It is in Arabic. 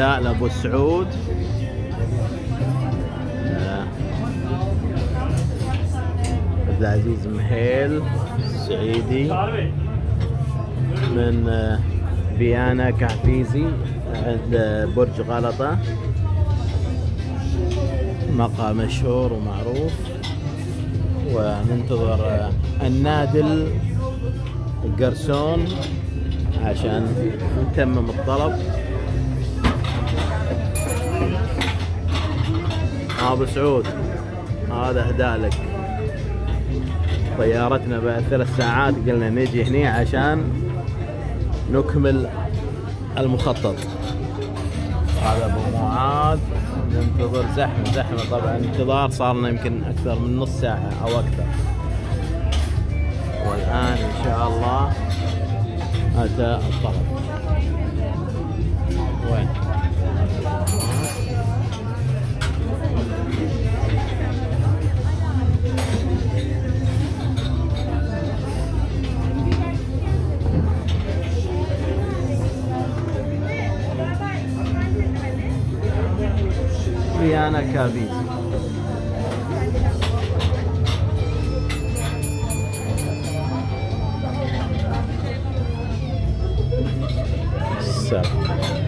لا لابو سعود. آه. عبد العزيز مهيل السعيدي من آه، فيانا كعفيزي عند آه، برج غلطة. مقهى مشهور ومعروف. وننتظر النادل القرسون عشان نتمم الطلب. أبو سعود. هذا اهدالك طيارتنا بعد ثلاث ساعات قلنا نجي هنا عشان نكمل المخطط. هذا أبو معاذ. ننتظر زحمة زحمة طبعا. انتظار صار لنا يمكن أكثر من نص ساعة أو أكثر. والآن إن شاء الله أتى الطلب Rihanna Kavi. So.